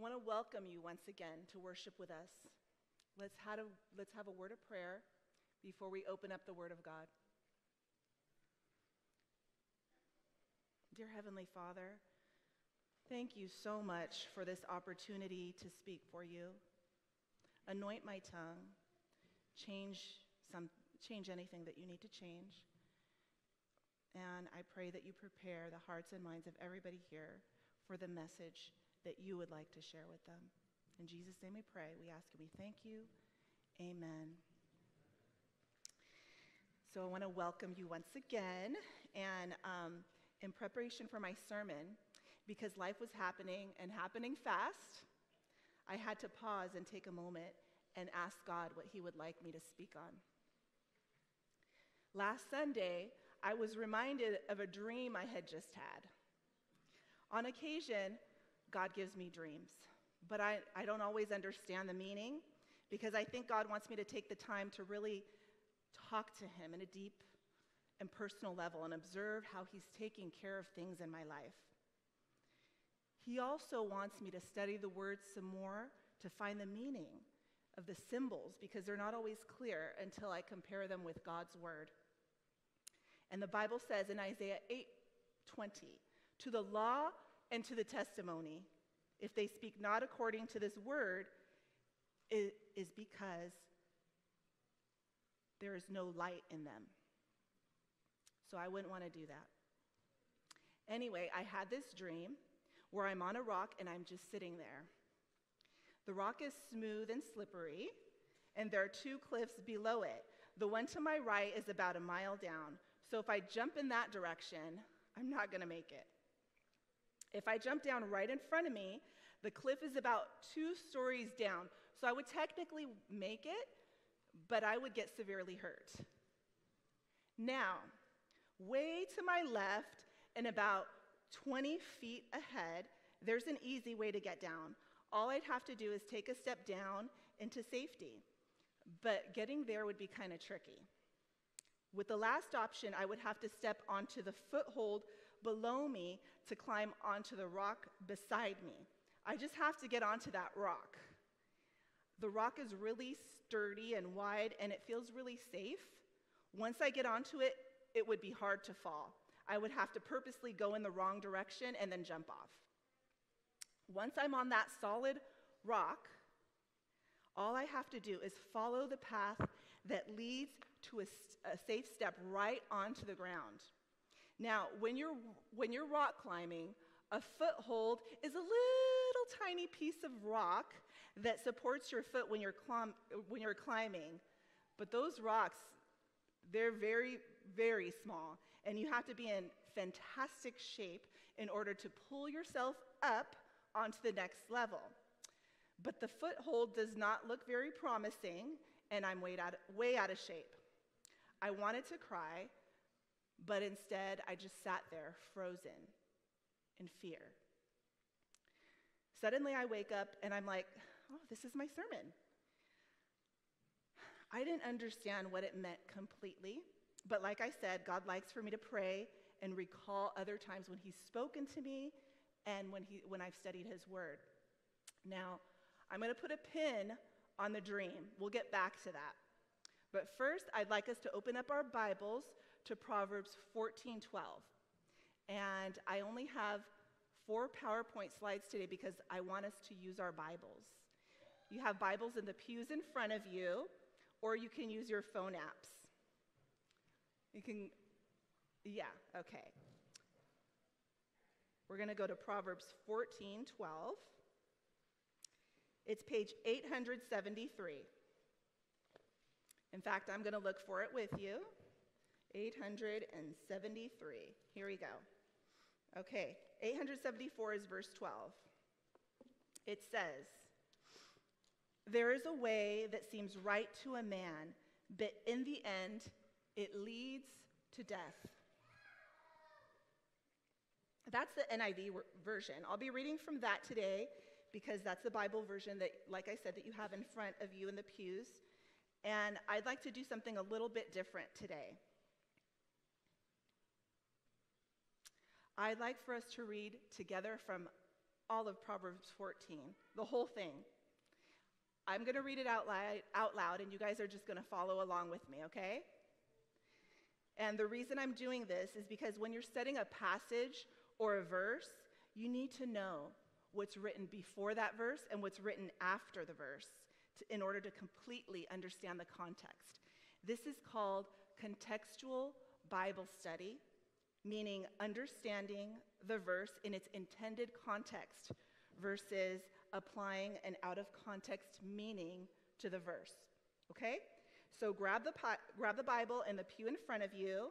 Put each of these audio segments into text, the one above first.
want to welcome you once again to worship with us. Let's have, a, let's have a word of prayer before we open up the Word of God. Dear Heavenly Father, thank you so much for this opportunity to speak for you. Anoint my tongue, change, some, change anything that you need to change. And I pray that you prepare the hearts and minds of everybody here for the message that you would like to share with them. In Jesus' name we pray. We ask and we thank you. Amen. So I want to welcome you once again. And um, in preparation for my sermon, because life was happening and happening fast, I had to pause and take a moment and ask God what He would like me to speak on. Last Sunday, I was reminded of a dream I had just had. On occasion, God gives me dreams, but I, I don't always understand the meaning because I think God wants me to take the time to really talk to Him in a deep and personal level and observe how He's taking care of things in my life. He also wants me to study the words some more to find the meaning of the symbols because they're not always clear until I compare them with God's word. And the Bible says in Isaiah 8:20, "To the law and to the testimony, if they speak not according to this word, it is because there is no light in them." So I wouldn't want to do that. Anyway, I had this dream where I'm on a rock and I'm just sitting there. The rock is smooth and slippery, and there are two cliffs below it. The one to my right is about a mile down. So if I jump in that direction, I'm not going to make it. If I jump down right in front of me, the cliff is about two stories down. So I would technically make it, but I would get severely hurt. Now, way to my left and about 20 feet ahead, there's an easy way to get down. All I'd have to do is take a step down into safety. But getting there would be kind of tricky. With the last option, I would have to step onto the foothold below me to climb onto the rock beside me. I just have to get onto that rock. The rock is really sturdy and wide, and it feels really safe. Once I get onto it, it would be hard to fall. I would have to purposely go in the wrong direction and then jump off. Once I'm on that solid rock, all I have to do is follow the path that leads to a, a safe step right onto the ground. Now, when you're, when you're rock climbing, a foothold is a little tiny piece of rock that supports your foot when you're, when you're climbing. But those rocks, they're very, very small, and you have to be in fantastic shape in order to pull yourself up onto the next level. But the foothold does not look very promising, and I'm way out, way out of shape. I wanted to cry, but instead I just sat there frozen in fear. Suddenly I wake up and I'm like, oh, this is my sermon. I didn't understand what it meant completely, but like I said, God likes for me to pray and recall other times when He's spoken to me and when, he, when I've studied His Word. Now, I'm going to put a pin on the dream. We'll get back to that. But first, I'd like us to open up our Bibles to Proverbs 14:12. And I only have four PowerPoint slides today because I want us to use our Bibles. You have Bibles in the pews in front of you, or you can use your phone apps. You can, yeah, okay. We're going to go to Proverbs 14:12. It's page 873. In fact, I'm going to look for it with you. 873. Here we go. Okay, 874 is verse 12. It says, There is a way that seems right to a man, but in the end, it leads to death. That's the NIV version. I'll be reading from that today because that's the Bible version that, like I said, that you have in front of you in the pews. And I'd like to do something a little bit different today. I'd like for us to read together from all of Proverbs 14, the whole thing. I'm going to read it out loud, out loud, and you guys are just going to follow along with me, okay? And the reason I'm doing this is because when you're studying a passage or a verse, you need to know what's written before that verse and what's written after the verse to, in order to completely understand the context. This is called contextual Bible study, meaning understanding the verse in its intended context versus applying an out of context meaning to the verse. Okay? So grab the, grab the Bible in the pew in front of you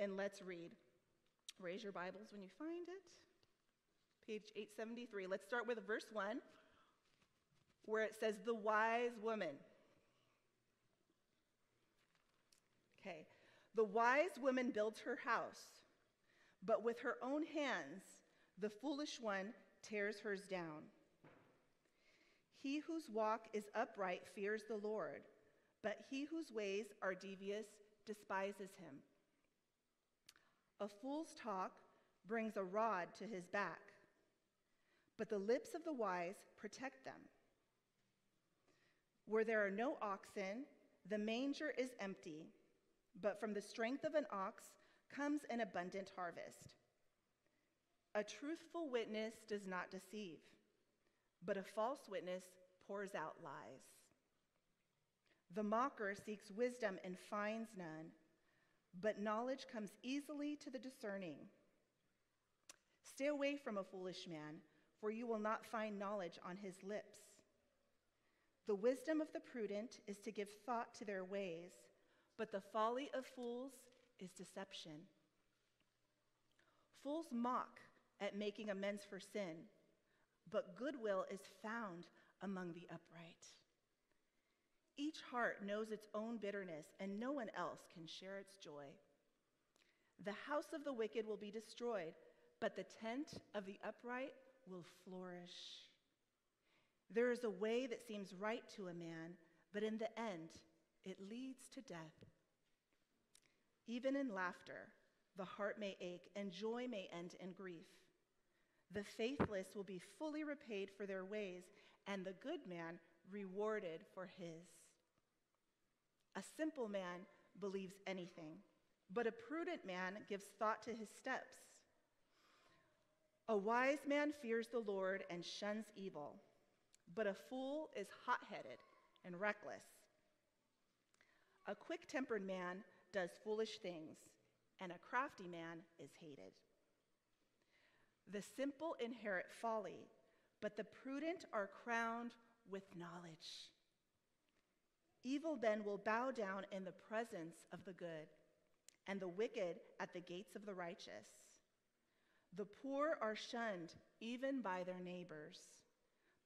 and let's read. Raise your Bibles when you find it. Page 873. Let's start with verse 1 where it says, The wise woman. Okay. The wise woman builds her house, but with her own hands, the foolish one tears hers down. He whose walk is upright fears the Lord, but he whose ways are devious despises him. A fool's talk brings a rod to his back, but the lips of the wise protect them. Where there are no oxen, the manger is empty, but from the strength of an ox comes an abundant harvest. A truthful witness does not deceive, but a false witness pours out lies. The mocker seeks wisdom and finds none, but knowledge comes easily to the discerning. Stay away from a foolish man, for you will not find knowledge on his lips. The wisdom of the prudent is to give thought to their ways, but the folly of fools is deception. Fools mock at making amends for sin, but goodwill is found among the upright. Each heart knows its own bitterness, and no one else can share its joy. The house of the wicked will be destroyed, but the tent of the upright will flourish. There is a way that seems right to a man, but in the end, it leads to death. Even in laughter, the heart may ache, and joy may end in grief. The faithless will be fully repaid for their ways, and the good man rewarded for his. A simple man believes anything, but a prudent man gives thought to his steps. A wise man fears the Lord and shuns evil, but a fool is hot headed and reckless. A quick tempered man does foolish things, and a crafty man is hated. The simple inherit folly, but the prudent are crowned with knowledge. Evil then will bow down in the presence of the good, and the wicked at the gates of the righteous. The poor are shunned even by their neighbors,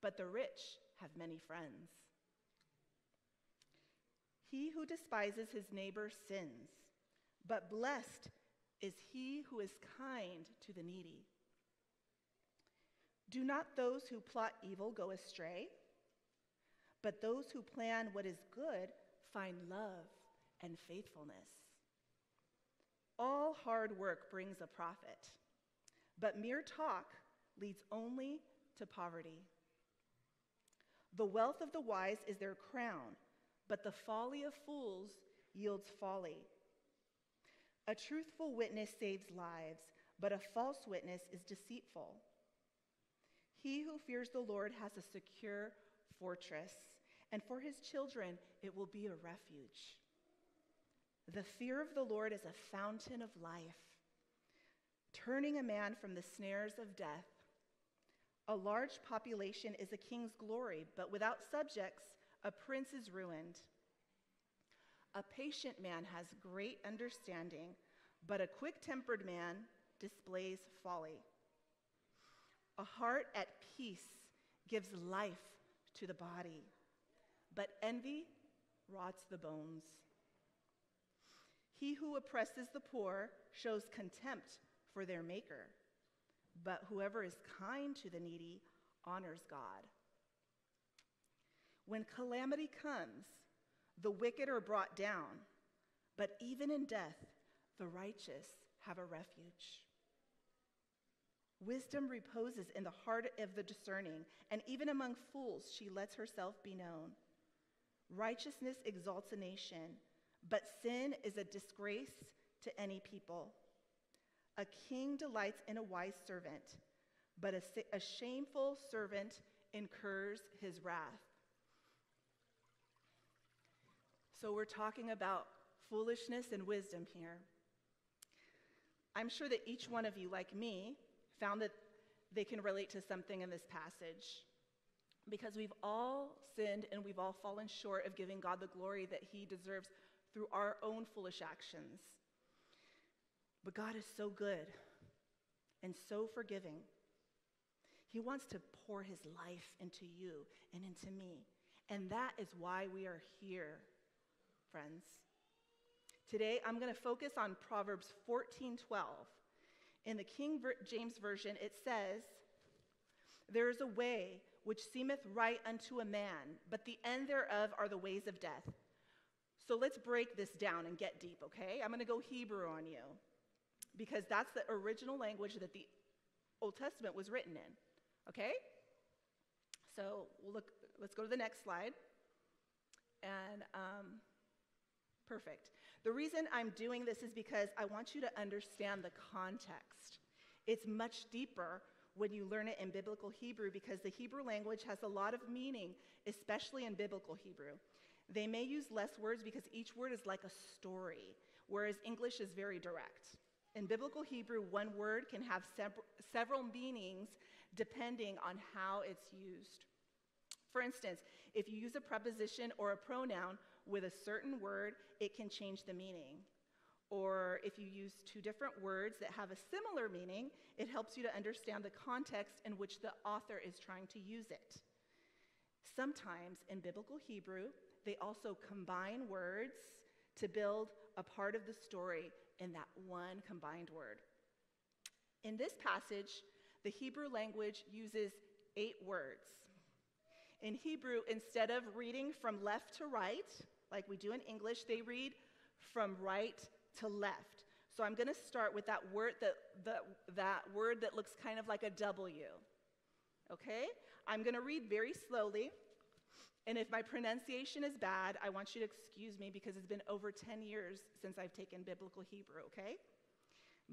but the rich have many friends. He who despises his neighbor sins, but blessed is he who is kind to the needy. Do not those who plot evil go astray? But those who plan what is good find love and faithfulness. All hard work brings a profit, but mere talk leads only to poverty. The wealth of the wise is their crown, but the folly of fools yields folly. A truthful witness saves lives, but a false witness is deceitful. He who fears the Lord has a secure fortress, and for his children it will be a refuge. The fear of the Lord is a fountain of life, turning a man from the snares of death. A large population is a king's glory, but without subjects, a prince is ruined. A patient man has great understanding, but a quick tempered man displays folly. A heart at peace gives life to the body, but envy rots the bones. He who oppresses the poor shows contempt for their maker, but whoever is kind to the needy honors God. When calamity comes, the wicked are brought down, but even in death, the righteous have a refuge. Wisdom reposes in the heart of the discerning, and even among fools she lets herself be known. Righteousness exalts a nation, but sin is a disgrace to any people. A king delights in a wise servant, but a, a shameful servant incurs his wrath. So we're talking about foolishness and wisdom here. I'm sure that each one of you, like me, found that they can relate to something in this passage because we've all sinned and we've all fallen short of giving God the glory that He deserves through our own foolish actions. But God is so good and so forgiving. He wants to pour His life into you and into me. And that is why we are here, friends. Today, I'm going to focus on Proverbs 14 12. In the King James Version, it says, There is a way which seemeth right unto a man, but the end thereof are the ways of death. So let's break this down and get deep, okay? I'm going to go Hebrew on you because that's the original language that the Old Testament was written in, okay? So we'll look, let's go to the next slide. And um, perfect. The reason I'm doing this is because I want you to understand the context. It's much deeper when you learn it in biblical Hebrew because the Hebrew language has a lot of meaning, especially in biblical Hebrew. They may use less words because each word is like a story, whereas English is very direct. In biblical Hebrew, one word can have several meanings depending on how it's used. For instance, if you use a preposition or a pronoun with a certain word, it can change the meaning. Or if you use two different words that have a similar meaning, it helps you to understand the context in which the author is trying to use it. Sometimes in biblical Hebrew, they also combine words to build a part of the story in that one combined word. In this passage, the Hebrew language uses eight words. In Hebrew, instead of reading from left to right, like we do in English, they read from right to left. So I'm going to start with that word that, that, that word that looks kind of like a W. Okay? I'm going to read very slowly. And if my pronunciation is bad, I want you to excuse me because it's been over 10 years since I've taken biblical Hebrew, okay?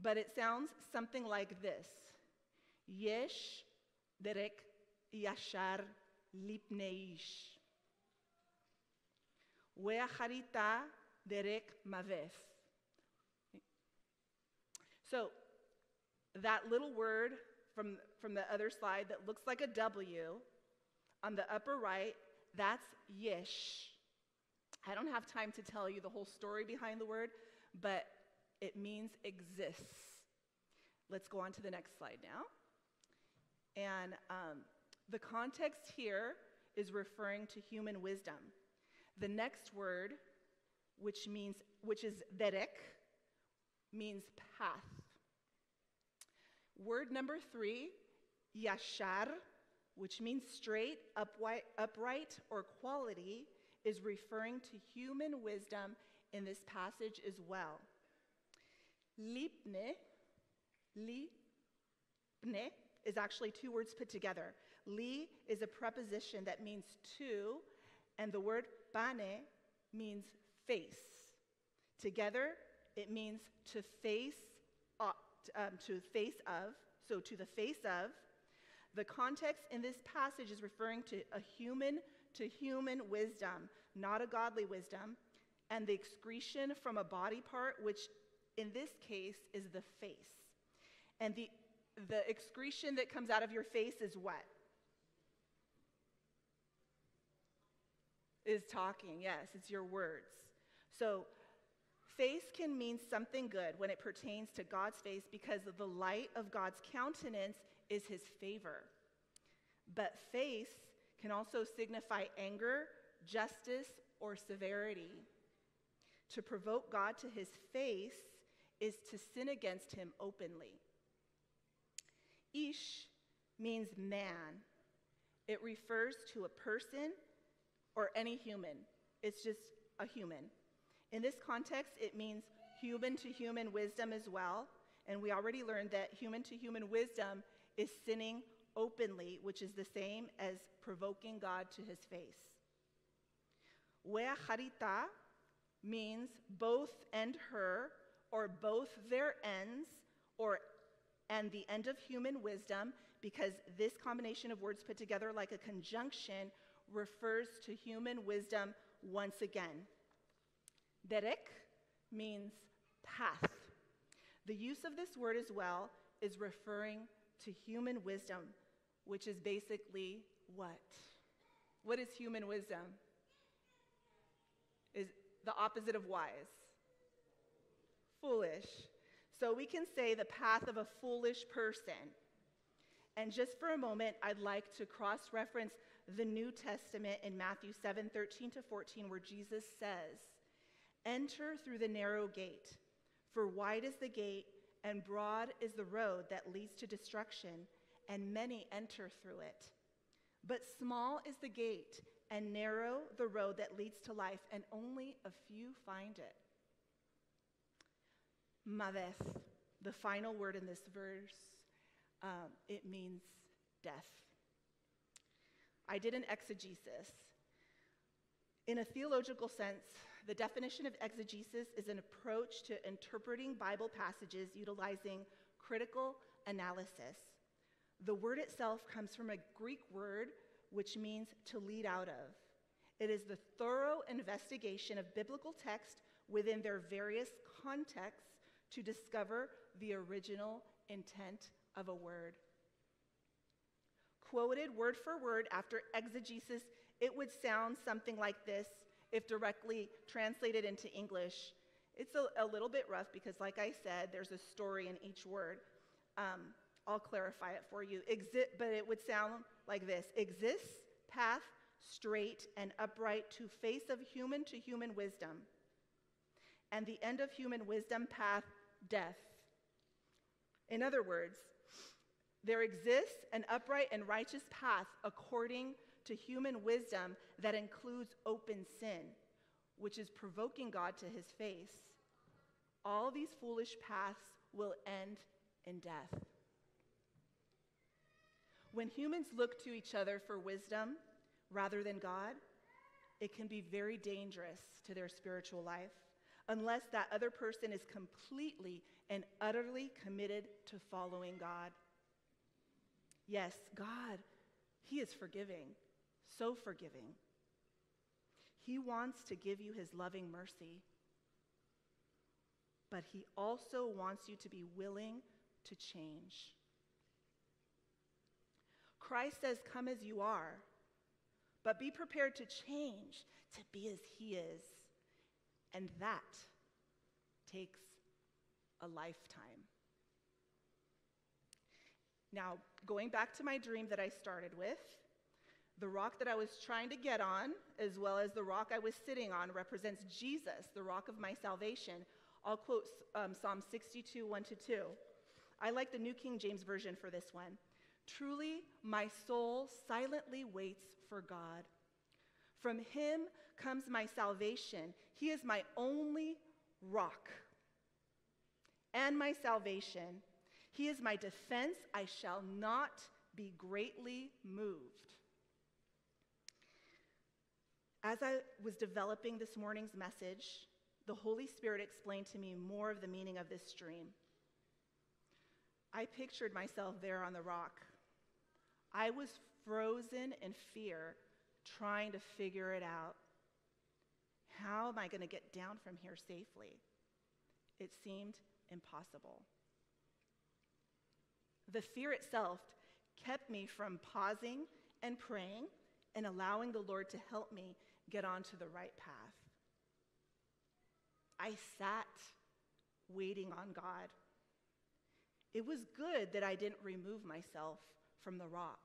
But it sounds something like this Yesh derek yashar lipneish. Weacharita derek mavef. So that little word from, from the other slide that looks like a W on the upper right, that's yish. I don't have time to tell you the whole story behind the word, but it means exists. Let's go on to the next slide now. And um, the context here is referring to human wisdom. The next word, which means which is derek, means path. Word number three, yashar, which means straight, upright, upright, or quality, is referring to human wisdom in this passage as well. Lipne, lipne is actually two words put together. Li is a preposition that means to, and the word bane means face. Together, it means to face, um, to face of, so to the face of. The context in this passage is referring to a human to human wisdom, not a godly wisdom, and the excretion from a body part, which in this case is the face. And the, the excretion that comes out of your face is what? Is talking, yes, it's your words. So face can mean something good when it pertains to God's face because the light of God's countenance is his favor. But face can also signify anger, justice, or severity. To provoke God to his face is to sin against him openly. Ish means man. It refers to a person or any human. It's just a human. In this context, it means human to human wisdom as well. And we already learned that human to human wisdom is sinning openly, which is the same as provoking God to his face. Wea harita means both and her, or both their ends, or and the end of human wisdom, because this combination of words put together like a conjunction refers to human wisdom once again. Derek means path. The use of this word as well is referring to human wisdom, which is basically what? What is human wisdom? Is the opposite of wise. Foolish. So we can say the path of a foolish person. And just for a moment, I'd like to cross reference the New Testament in Matthew 7 13 to 14, where Jesus says, Enter through the narrow gate, for wide is the gate and broad is the road that leads to destruction, and many enter through it. But small is the gate and narrow the road that leads to life, and only a few find it. Maveth, the final word in this verse, um, it means death. I did an exegesis. In a theological sense, the definition of exegesis is an approach to interpreting Bible passages utilizing critical analysis. The word itself comes from a Greek word which means to lead out of. It is the thorough investigation of biblical text within their various contexts to discover the original intent of a word. Quoted word for word after exegesis, it would sound something like this if directly translated into English. It's a, a little bit rough because, like I said, there's a story in each word. Um, I'll clarify it for you. Exi- but it would sound like this exists, path, straight, and upright to face of human to human wisdom. And the end of human wisdom, path, death. In other words, there exists an upright and righteous path according to human wisdom that includes open sin, which is provoking God to his face. All these foolish paths will end in death. When humans look to each other for wisdom rather than God, it can be very dangerous to their spiritual life unless that other person is completely and utterly committed to following God. Yes, God, He is forgiving so forgiving. He wants to give you his loving mercy, but he also wants you to be willing to change. Christ says, Come as you are, but be prepared to change, to be as he is. And that takes a lifetime. Now, going back to my dream that I started with, the rock that I was trying to get on, as well as the rock I was sitting on, represents Jesus, the rock of my salvation. I'll quote um, Psalm 62, 1 to 2. I like the New King James Version for this one. Truly, my soul silently waits for God. From him comes my salvation. He is my only rock and my salvation. He is my defense. I shall not be greatly moved. As I was developing this morning's message, the Holy Spirit explained to me more of the meaning of this dream. I pictured myself there on the rock. I was frozen in fear, trying to figure it out. How am I going to get down from here safely? It seemed impossible. The fear itself kept me from pausing and praying and allowing the Lord to help me get onto the right path. I sat waiting on God. It was good that I didn't remove myself from the rock.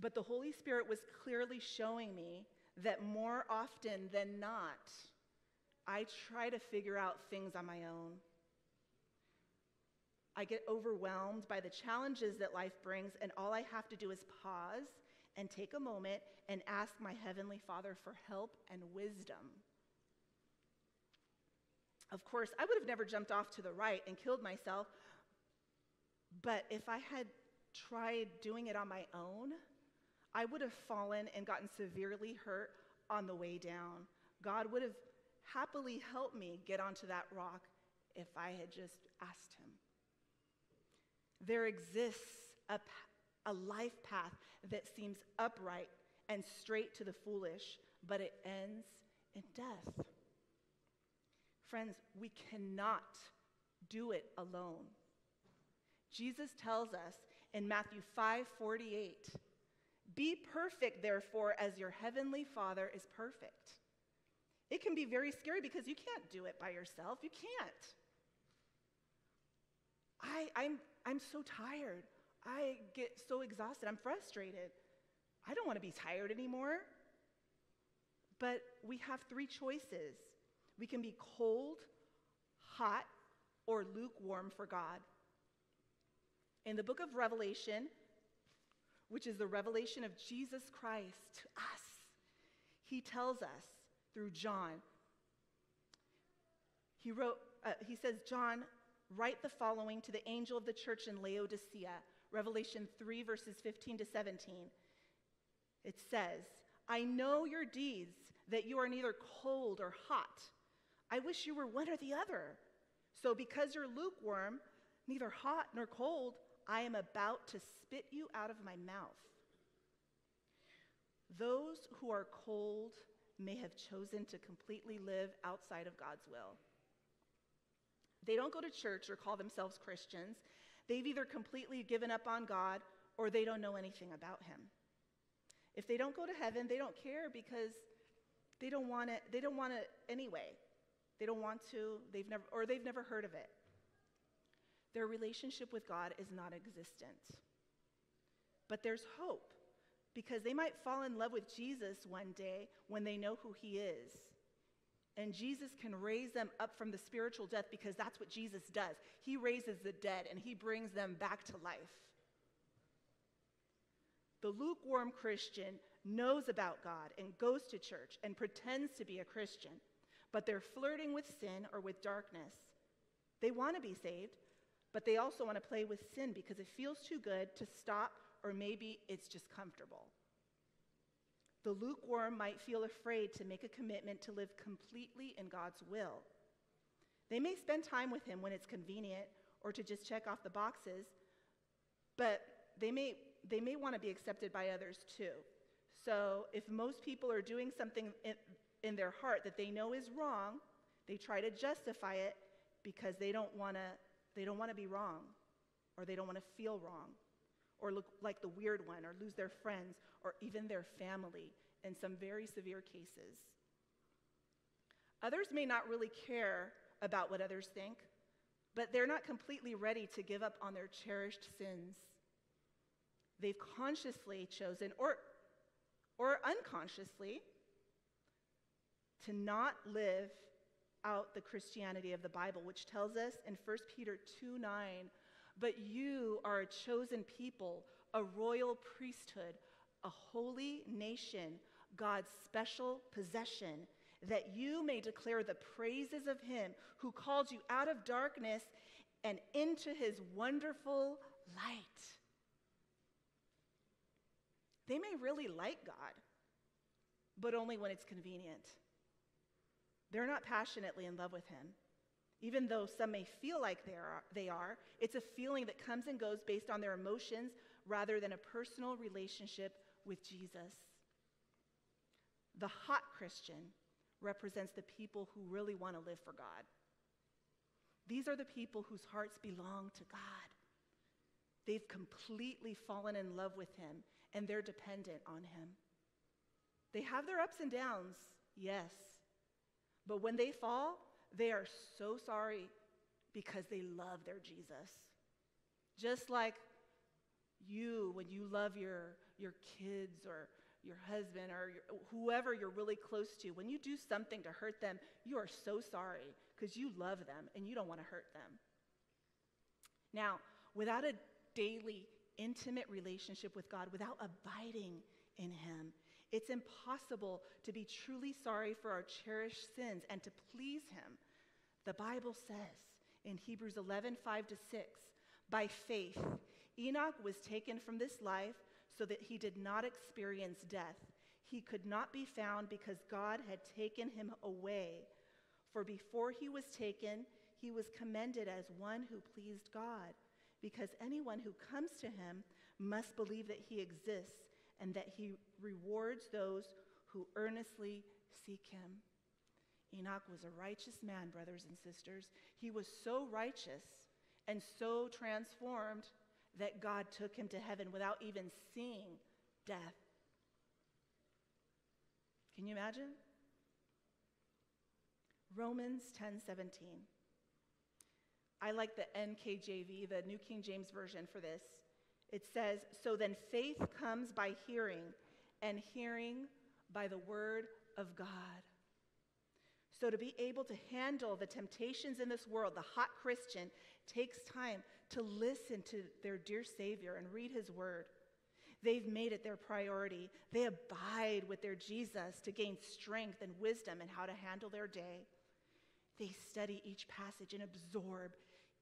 But the Holy Spirit was clearly showing me that more often than not, I try to figure out things on my own. I get overwhelmed by the challenges that life brings, and all I have to do is pause and take a moment and ask my Heavenly Father for help and wisdom. Of course, I would have never jumped off to the right and killed myself, But if I had tried doing it on my own, I would have fallen and gotten severely hurt on the way down. God would have happily helped me get onto that rock if I had just asked Him. There exists a, a life path that seems upright and straight to the foolish, but it ends in death. Friends, we cannot do it alone. Jesus tells us in Matthew 5 48, Be perfect, therefore, as your heavenly Father is perfect. It can be very scary because you can't do it by yourself. You can't. I, I'm, I'm so tired. I get so exhausted. I'm frustrated. I don't want to be tired anymore. But we have three choices we can be cold, hot, or lukewarm for God. In the book of Revelation, which is the revelation of Jesus Christ to us, he tells us through John, he wrote, uh, he says, John, write the following to the angel of the church in Laodicea, Revelation 3, verses 15 to 17. It says, I know your deeds, that you are neither cold or hot. I wish you were one or the other. So, because you're lukewarm, neither hot nor cold, I am about to spit you out of my mouth. Those who are cold may have chosen to completely live outside of God's will. They don't go to church or call themselves Christians. They've either completely given up on God or they don't know anything about Him. If they don't go to heaven, they don't care because they don't want it. They don't want it anyway. They don't want to. They've never, or they've never heard of it. Their relationship with God is non existent. But there's hope because they might fall in love with Jesus one day when they know who he is. And Jesus can raise them up from the spiritual death because that's what Jesus does. He raises the dead and he brings them back to life. The lukewarm Christian knows about God and goes to church and pretends to be a Christian, but they're flirting with sin or with darkness. They want to be saved, but they also want to play with sin because it feels too good to stop, or maybe it's just comfortable. The lukewarm might feel afraid to make a commitment to live completely in God's will. They may spend time with Him when it's convenient or to just check off the boxes, but they may, they may want to be accepted by others too. So if most people are doing something in, in their heart that they know is wrong, they try to justify it because they don't want to they don't want to be wrong or they don't want to feel wrong or look like the weird one or lose their friends or even their family in some very severe cases. Others may not really care about what others think, but they're not completely ready to give up on their cherished sins. They've consciously chosen, or, or unconsciously, to not live out the Christianity of the Bible, which tells us in 1 Peter 2 9, but you are a chosen people, a royal priesthood, a holy nation, God's special possession, that you may declare the praises of him who called you out of darkness and into his wonderful light. They may really like God, but only when it's convenient. They're not passionately in love with him. Even though some may feel like they are, they are, it's a feeling that comes and goes based on their emotions rather than a personal relationship with Jesus. The hot Christian represents the people who really want to live for God. These are the people whose hearts belong to God. They've completely fallen in love with Him and they're dependent on Him. They have their ups and downs, yes, but when they fall, they are so sorry because they love their Jesus. Just like you, when you love your, your kids or your husband or your, whoever you're really close to, when you do something to hurt them, you are so sorry because you love them and you don't want to hurt them. Now, without a daily, intimate relationship with God, without abiding in Him, it's impossible to be truly sorry for our cherished sins and to please Him. The Bible says in Hebrews 11, 5 to 6, By faith, Enoch was taken from this life so that he did not experience death. He could not be found because God had taken him away. For before he was taken, he was commended as one who pleased God, because anyone who comes to him must believe that he exists and that he rewards those who earnestly seek him. Enoch was a righteous man, brothers and sisters. He was so righteous and so transformed that God took him to heaven without even seeing death. Can you imagine? Romans 10:17. I like the NKJV, the New King James version for this. It says, "So then faith comes by hearing, and hearing by the word of God." So, to be able to handle the temptations in this world, the hot Christian takes time to listen to their dear Savior and read his word. They've made it their priority. They abide with their Jesus to gain strength and wisdom in how to handle their day. They study each passage and absorb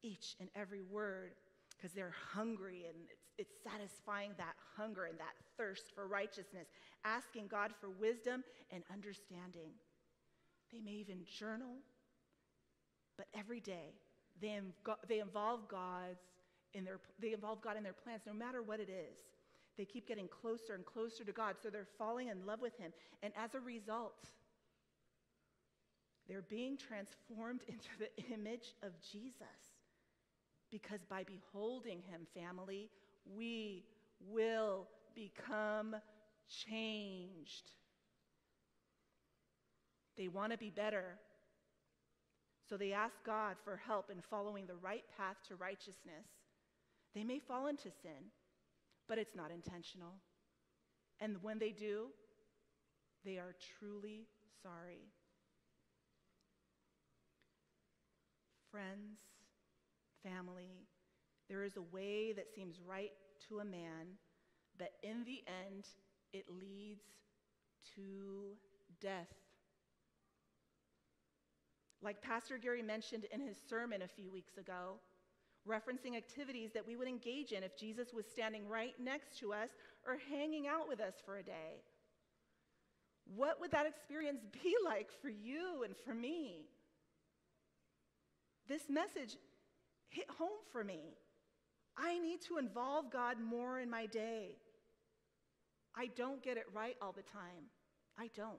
each and every word because they're hungry and it's, it's satisfying that hunger and that thirst for righteousness, asking God for wisdom and understanding. They may even journal, but every day they, they involve God's in their, they involve God in their plans, no matter what it is. They keep getting closer and closer to God, so they're falling in love with Him. And as a result, they're being transformed into the image of Jesus. Because by beholding Him, family, we will become changed. They want to be better. So they ask God for help in following the right path to righteousness. They may fall into sin, but it's not intentional. And when they do, they are truly sorry. Friends, family, there is a way that seems right to a man, but in the end, it leads to death. Like Pastor Gary mentioned in his sermon a few weeks ago, referencing activities that we would engage in if Jesus was standing right next to us or hanging out with us for a day. What would that experience be like for you and for me? This message hit home for me. I need to involve God more in my day. I don't get it right all the time. I don't.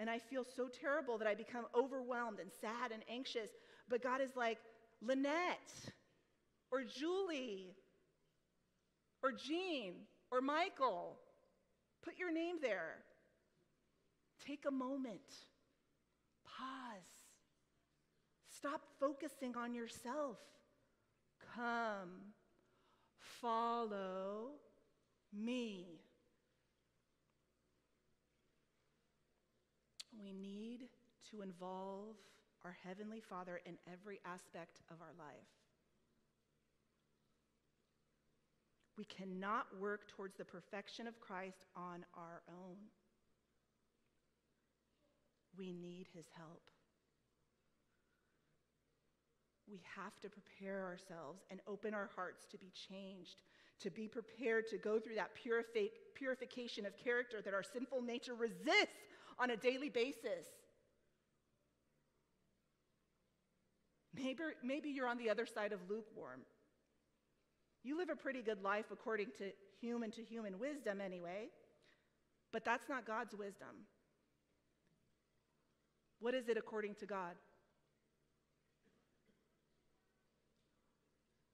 And I feel so terrible that I become overwhelmed and sad and anxious. But God is like, Linette, or Julie, or Jean, or Michael, put your name there. Take a moment. Pause. Stop focusing on yourself. Come, follow me. We need to involve our Heavenly Father in every aspect of our life. We cannot work towards the perfection of Christ on our own. We need His help. We have to prepare ourselves and open our hearts to be changed, to be prepared to go through that purifi- purification of character that our sinful nature resists on a daily basis. Maybe, maybe you're on the other side of lukewarm. You live a pretty good life according to human to human wisdom, anyway, but that's not God's wisdom. What is it according to God?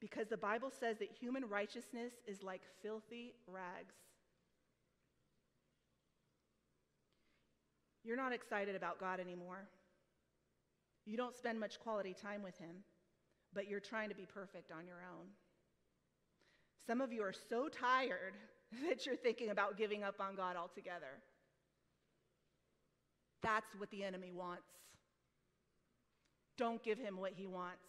Because the Bible says that human righteousness is like filthy rags. You're not excited about God anymore. You don't spend much quality time with Him, but you're trying to be perfect on your own. Some of you are so tired that you're thinking about giving up on God altogether. That's what the enemy wants. Don't give him what he wants.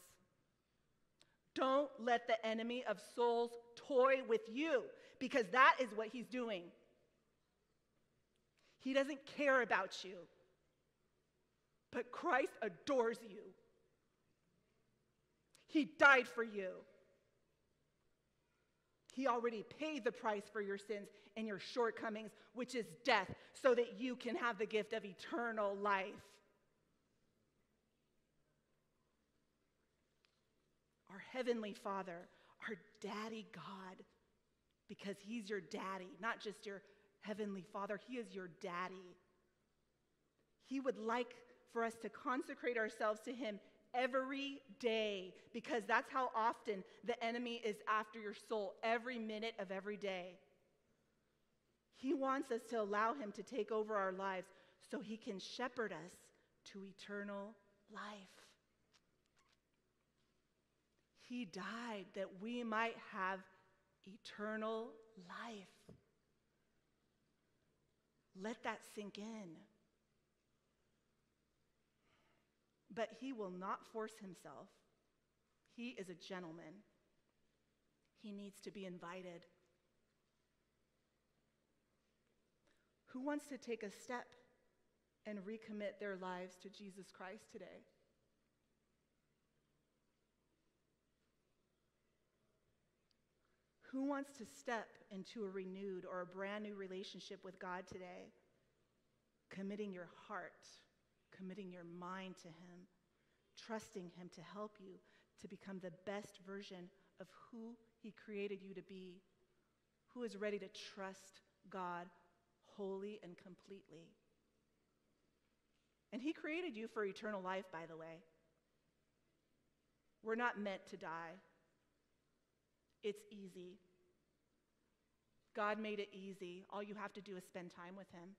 Don't let the enemy of souls toy with you because that is what he's doing. He doesn't care about you. But Christ adores you. He died for you. He already paid the price for your sins and your shortcomings, which is death, so that you can have the gift of eternal life. Our Heavenly Father, our Daddy God, because He's your daddy, not just your Heavenly Father, He is your daddy. He would like for us to consecrate ourselves to Him every day because that's how often the enemy is after your soul, every minute of every day. He wants us to allow Him to take over our lives so He can shepherd us to eternal life. He died that we might have eternal life. Let that sink in. But he will not force himself. He is a gentleman. He needs to be invited. Who wants to take a step and recommit their lives to Jesus Christ today? Who wants to step into a renewed or a brand new relationship with God today? Committing your heart, committing your mind to Him, trusting Him to help you to become the best version of who He created you to be, who is ready to trust God wholly and completely. And He created you for eternal life, by the way. We're not meant to die. It's easy. God made it easy. All you have to do is spend time with Him.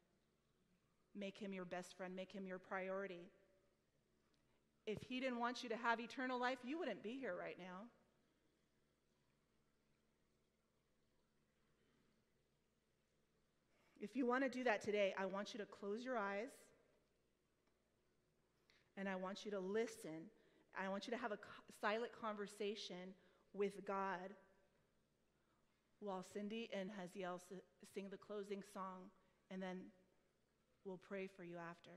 Make Him your best friend, make Him your priority. If He didn't want you to have eternal life, you wouldn't be here right now. If you want to do that today, I want you to close your eyes and I want you to listen. I want you to have a silent conversation with God while Cindy and Haziel sing the closing song, and then we'll pray for you after.